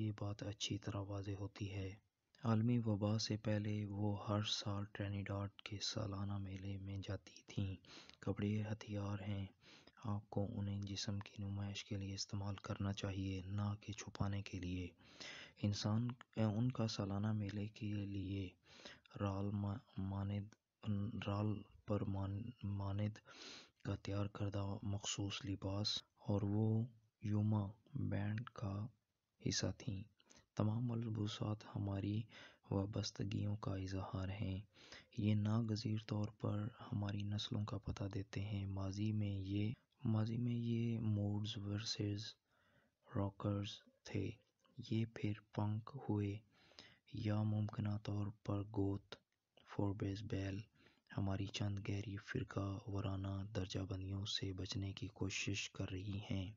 یہ بات اچھی طرح واضح ہوتی ہے۔ عالمی وبا سے پہلے وہ ہر سال ٹرینیڈاڈ کے سالانہ میلے میں جاتی تھیں۔ کپڑے ہتھیار ہیں۔ آپ کو انہیں جسم کی نمائش کے لیے استعمال کرنا چاہیے، نہ کہ چھپانے کے لیے۔ انسان، ان کا سالانہ میلے کے لیے رال ماند، رال پر ماند کا تیار کردہ مخصوص لباس اور وہ یوما بینڈ کا حصہ تھیں۔ تمام ملبوسات ہماری وابستگیوں کا اظہار ہیں۔ یہ ناگزیر طور پر ہماری نسلوں کا پتہ دیتے ہیں۔ ماضی میں یہ، ماضی میں یہ موڈز ورسز راکرز تھے۔ یہ پھر پنک ہوئے۔ یا ممکنہ طور پر گوتھ فوربس بیل۔ ہماری چند گہری فرقہ وارانہ درجہ بندیوں سے بچنے کی کوشش کر رہی ہیں۔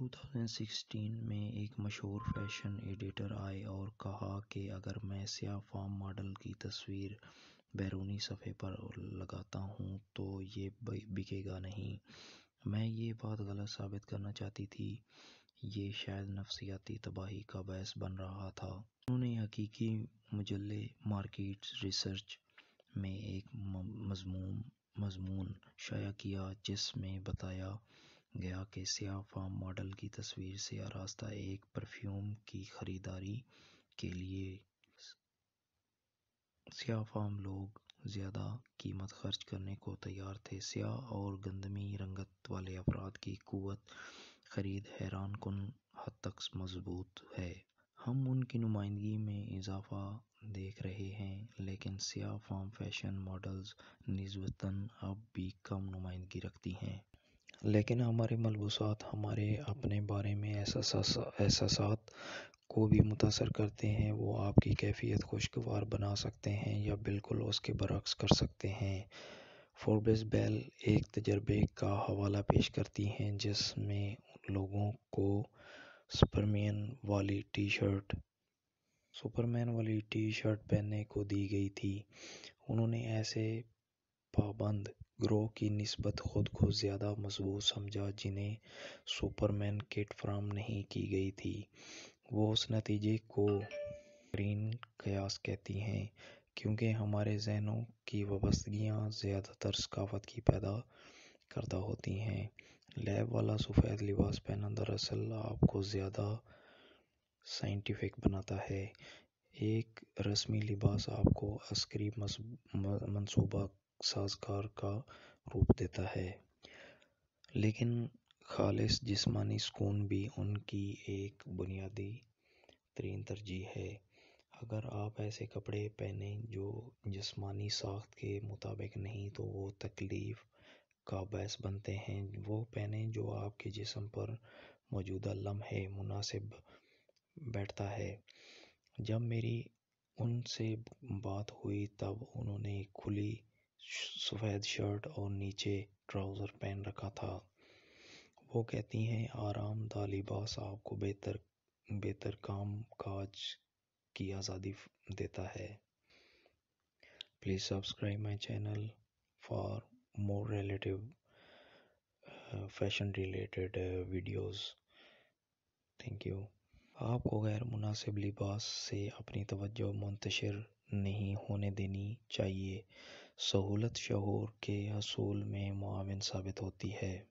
دو ہزار سولہ میں ایک مشہور فیشن ایڈیٹر آئے اور کہا کہ اگر میں سیاہ فام ماڈل کی تصویر بیرونی صفحے پر لگاتا ہوں تو یہ بکے گا نہیں۔ میں یہ بات غلط ثابت کرنا چاہتی تھی۔ یہ شاید نفسیاتی تباہی کا باعث بن رہا تھا۔ انہوں نے حقیقی مجلے مارکیٹ ریسرچ میں ایک مضمون مضمون شائع کیا جس میں بتایا گیا کہ سیاہ فام ماڈل کی تصویر سے آراستہ ایک پرفیوم کی خریداری کے لیے سیاہ فام لوگ زیادہ قیمت خرچ کرنے کو تیار تھے۔ سیاہ اور گندمی رنگت والے افراد کی قوت خرید حیران کن حد تک مضبوط ہے۔ ہم ان کی نمائندگی میں اضافہ دیکھ رہے ہیں، لیکن سیاہ فام فیشن ماڈلز نسبتاً اب بھی کم نمائندگی رکھتی ہیں۔ لیکن ہمارے ملبوسات ہمارے اپنے بارے میں احساسات کو بھی متاثر کرتے ہیں، وہ آپ کی کیفیت خوشگوار بنا سکتے ہیں یا بالکل اس کے برعکس کر سکتے ہیں۔ فوربس بیل ایک تجربے کا حوالہ پیش کرتی ہیں، جس میں لوگوں کو سپرمین والی ٹی شرٹ سپرمین والی ٹی شرٹ پہننے کو دی گئی تھی۔ انہوں نے ایسے پابند گروہ کی نسبت خود کو زیادہ مضبوط سمجھا جنہیں سپرمین کٹ فراہم نہیں کی گئی تھی۔ وہ اس نتیجے کو بہترین قیاس کہتی ہیں، کیونکہ ہمارے ذہنوں کی وابستگیاں زیادہ تر ثقافت کی پیدا کردہ ہوتی ہیں۔ لیب والا سفید لباس پہننا دراصل آپ کو زیادہ سائنٹیفک بناتا ہے۔ ایک رسمی لباس آپ کو عسکری منصوبہ سازگار کا روپ دیتا ہے۔ لیکن خالص جسمانی سکون بھی ان کی ایک بنیادی ترین ترجیح ہے۔ اگر آپ ایسے کپڑے پہنیں جو جسمانی ساخت کے مطابق نہیں، تو وہ تکلیف کا باعث بنتے ہیں۔ وہ پہنیں جو آپ کے جسم پر موجودہ لمحے مناسب بیٹھتا ہے۔ جب میری ان سے بات ہوئی، تب انہوں نے کھلی سفید شرٹ اور نیچے ٹراؤزر پہن رکھا تھا۔ وہ کہتی ہیں، آرام دہ لباس آپ کو بہتر بہتر کام کاج کی آزادی دیتا ہے۔ Please subscribe my channel for more relative fashion related videos thank you آپ کو غیر مناسب لباس سے اپنی توجہ منتشر نہیں ہونے دینی چاہیے۔ سہولت شعور کے حصول میں معاون ثابت ہوتی ہے۔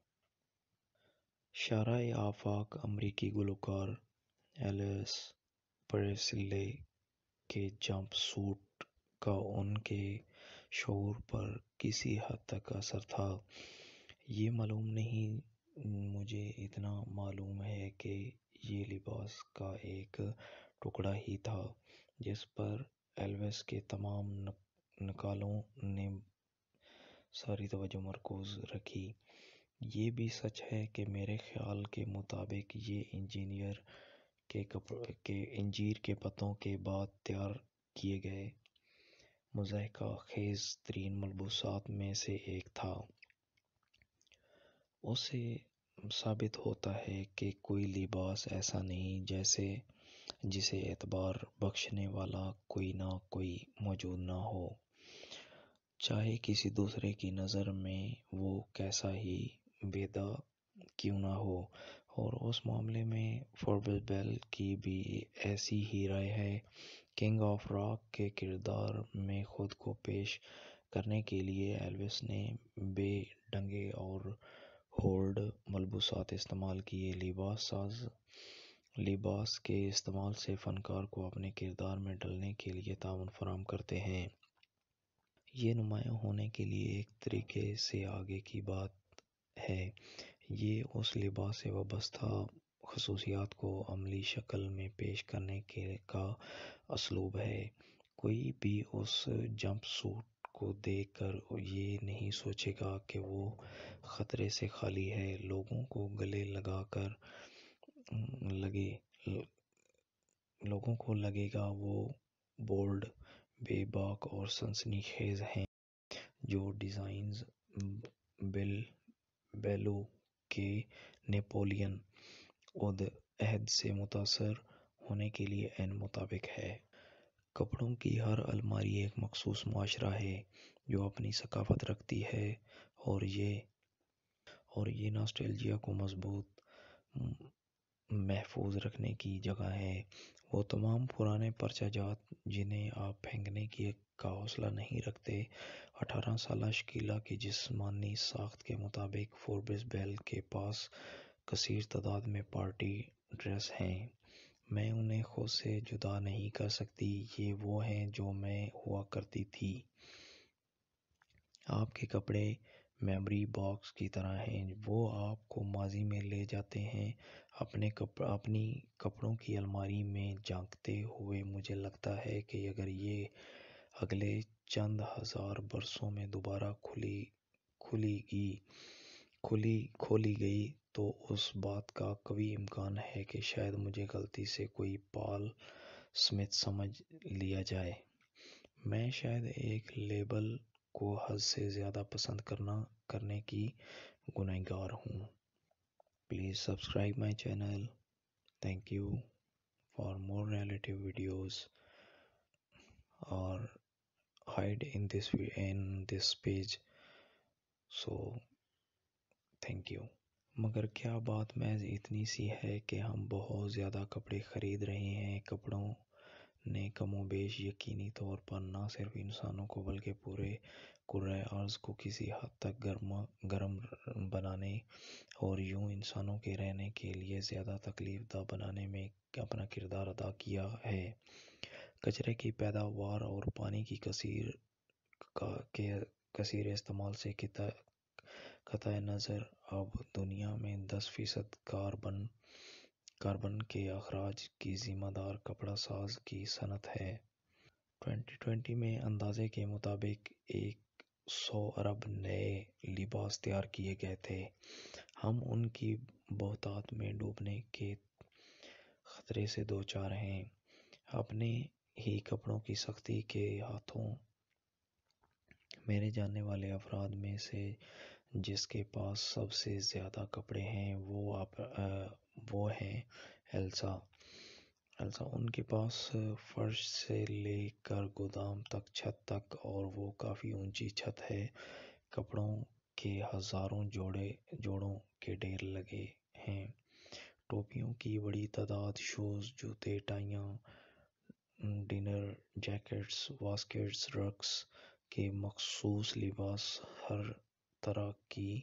شارع آفاق امریکی گلوکار ایلوس پریسلے کے جمپ سوٹ کا ان کے شعور پر کسی حد تک اثر تھا۔ یہ معلوم نہیں، مجھے اتنا معلوم ہے کہ یہ لباس کا ایک ٹکڑا ہی تھا، جس پر ایلوس کے تمام نکالوں، نے ساری توجہ مرکوز رکھی۔ یہ بھی سچ ہے کہ میرے خیال کے مطابق یہ انجینئر کے کے انجیر کے پتوں کے بعد تیار کیے گئے۔ مضحکہ خیز ترین ملبوسات میں سے ایک تھا۔ اس سے ثابت ہوتا ہے کہ کوئی لباس ایسا نہیں جیسے، جسے اعتبار بخشنے والا کوئی نہ کوئی موجود نہ ہو۔ چاہے کسی دوسرے کی نظر میں وہ کیسا ہی بے داغ کیوں نہ ہو۔ اور اس معاملے میں فوربس بیل کی بھی ایسی ہی رائے ہے۔ کنگ آف راک کے کردار میں خود کو پیش کرنے کے لیے ایلوس نے بے ڈنگے اور ہولڈ ملبوسات استعمال کیے۔ لباس ساز، لباس کے استعمال سے فنکار کو اپنے کردار میں ڈھلنے کے لیے تعاون فراہم کرتے ہیں۔ یہ نمایاں ہونے کے لیے ایک طریقے سے آگے کی بات ہے۔ یہ اس لباس سے وابستہ خصوصیات کو عملی شکل میں پیش کرنے کے کا اسلوب ہے۔ کوئی بھی اس جمپ سوٹ کو دیکھ کر یہ نہیں سوچے گا کہ وہ خطرے سے خالی ہے۔ لوگوں کو گلے لگا کر لگے، لوگوں کو لگے گا وہ بولڈ بے باک اور سنسنی خیز ہیں جو ڈیزائنز بل بیلو کے نیپولین عہد سے متاثر ہونے کے لیے عین مطابق ہے۔ کپڑوں کی ہر الماری ایک مخصوص معاشرہ ہے جو اپنی ثقافت رکھتی ہے اور یہ اور یہ ناسٹیلجیا کو مضبوط محفوظ رکھنے کی جگہ ہے۔ وہ تمام پرانے پرچہ جات جنہیں آپ پھینکنے کی کا حوصلہ نہیں رکھتے، اٹھارہ سالہ شکیلا کی جسمانی ساخت کے مطابق فوربس بیل کے پاس کثیر تعداد میں پارٹی ڈریس ہیں۔ میں انہیں خود سے جدا نہیں کر سکتی، یہ وہ ہیں جو میں ہوا کرتی تھی۔ آپ کے کپڑے میموری باکس کی طرح ہیں۔ وہ آپ کو ماضی میں لے جاتے ہیں۔ اپنی کپڑوں کی الماری میں جھانکتے ہوئے مجھے لگتا ہے کہ اگر یہ اگلے چند ہزار برسوں میں دوبارہ کھلی کھلی گئی کھلی، کھولی گئی تو اس بات کا قوی امکان ہے کہ شاید مجھے غلطی سے کوئی پال سمتھ سمجھ لیا جائے۔ میں شاید ایک لیبل کو حد سے زیادہ پسند کرنا، کرنے کی گنہگار ہوں۔ Please subscribe my channel thank you for more relative videos اور hide in this in this page so thank you مگر کیا بات محض اتنی سی ہے کہ ہم بہت زیادہ کپڑے خرید رہے ہیں، کپڑوں نے کم و بیش یقینی طور پر نہ صرف انسانوں کو بلکہ پورے کرۂ ارض کو کسی حد تک گرم بنانے اور یوں انسانوں کے رہنے کے لیے زیادہ تکلیف دہ بنانے میں اپنا کردار ادا کیا ہے۔ کچرے کی پیداوار اور پانی کے کثیر استعمال سے قطع نظر اب دنیا میں دس فیصد کاربن کاربن کے اخراج کی ذمہ دار کپڑا ساز کی صنعت ہے۔ ٹوئنٹی ٹوئنٹی میں اندازے کے مطابق ایک سو ارب نئے لباس تیار کیے گئے تھے۔ ہم ان کی بہتات میں ڈوبنے کے خطرے سے دوچار ہیں۔ اپنے ہی کپڑوں کی سختی کے ہاتھوں۔ میرے جاننے والے افراد میں سے جس کے پاس سب سے زیادہ کپڑے ہیں، وہ آپ وہ ہیں ایلسا ایلسا ان کے پاس فرش سے لے کر گودام تک چھت تک، اور وہ کافی اونچی چھت ہے۔ کپڑوں کے ہزاروں جوڑے، جوڑوں کے ڈھیر لگے ہیں۔ ٹوپیوں کی بڑی تعداد، شوز، جوتے، ٹائیاں، ڈنر جیکٹس واسکٹس رگز کے مخصوص لباس، ہر طرح کی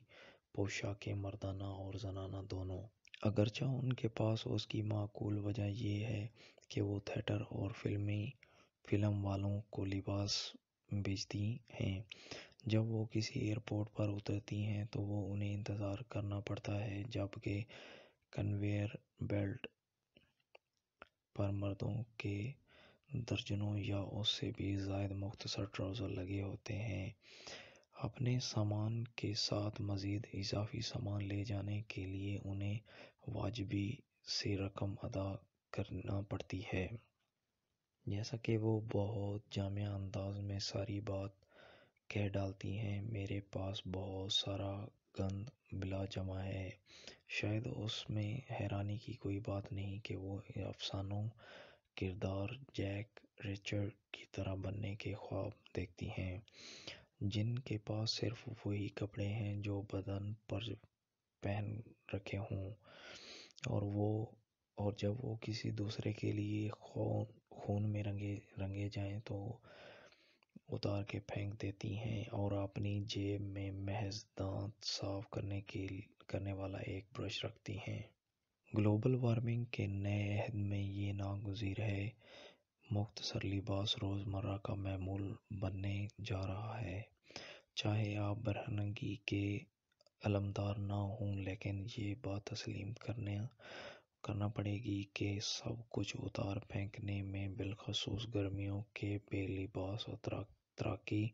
پوشاکیں، مردانہ اور زنانہ دونوں۔ اگرچہ ان کے پاس اس کی معقول وجہ یہ ہے کہ وہ تھیٹر اور فلم والوں کو لباس بیچتی ہیں۔ جب وہ کسی ایئرپورٹ پر اترتی ہیں تو وہ انہیں انتظار کرنا پڑتا ہے جبکہ کنویئر بیلٹ پر مردوں کے درجنوں یا اس سے بھی زائد مختصر ٹراؤزر لگے ہوتے ہیں۔ اپنے سامان کے ساتھ مزید اضافی سامان لے جانے کے لیے انہیں واجبی سی رقم ادا کرنا پڑتی ہے۔ جیسا کہ وہ بہت جامع انداز میں ساری بات کہہ ڈالتی ہیں، میرے پاس بہت سارا گند بلا جمع ہے۔ شاید اس میں حیرانی کی کوئی بات نہیں کہ وہ افسانوں کردار جیک ریچر کی طرح بننے کے خواب دیکھتی ہیں۔ جن کے پاس صرف وہی کپڑے ہیں جو بدن پر پہن رکھے ہوں، اور وہ، اور جب وہ کسی دوسرے کے لیے خون خون میں رنگے رنگے جائیں تو اتار کے پھینک دیتی ہیں، اور اپنی جیب میں محض دانت صاف کرنے کے کرنے والا ایک برش رکھتی ہیں۔ گلوبل وارمنگ کے نئے عہد میں یہ ناگزیر ہے۔ مختصر لباس روزمرہ کا معمول بننے جا رہا ہے۔ چاہے آپ برہنگی کے علمبردار نہ ہوں، لیکن یہ بات تسلیم کرنے، کرنا پڑے گی کہ سب کچھ اتار پھینکنے میں بالخصوص گرمیوں کے بے لباس و تاراکی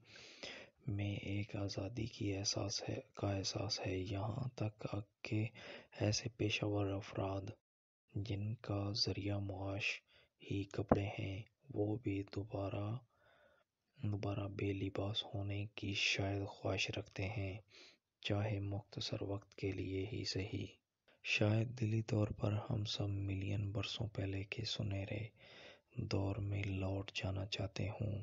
میں ایک آزادی کی احساس ہے، کا احساس ہے۔ یہاں تک کہ ایسے پیشہ ور افراد جن کا ذریعہ معاش ہی کپڑے ہیں، وہ بھی دوبارہ دوبارہ بے لباس ہونے کی شاید خواہش رکھتے ہیں، چاہے مختصر وقت کے لیے ہی سہی شاید دلی طور پر ہم سب ملین برسوں پہلے کے سنہرے دور میں لوٹ جانا چاہتے ہوں۔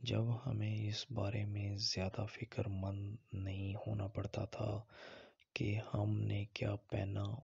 جب ہمیں اس بارے میں زیادہ فکر مند نہیں ہونا پڑتا تھا کہ ہم نے کیا پہنا